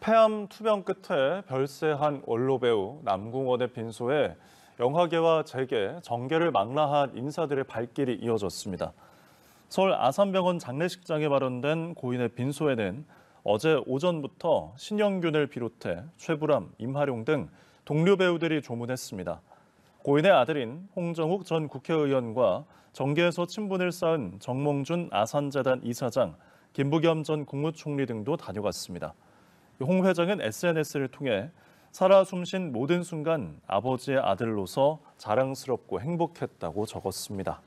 폐암 투병 끝에 별세한 원로 배우 남궁원의 빈소에 영화계와 재계, 정계를 망라한 인사들의 발길이 이어졌습니다. 서울 아산병원 장례식장에 마련된 고인의 빈소에는 어제 오전부터 신영균을 비롯해 최불암, 임하룡 등 동료 배우들이 조문했습니다. 고인의 아들인 홍정욱 전 국회의원과 정계에서 친분을 쌓은 정몽준 아산재단 이사장, 김부겸 전 국무총리 등도 다녀갔습니다. 홍 회장은 SNS를 통해 살아 숨쉰 모든 순간 아버지의 아들로서 자랑스럽고 행복했다고 적었습니다.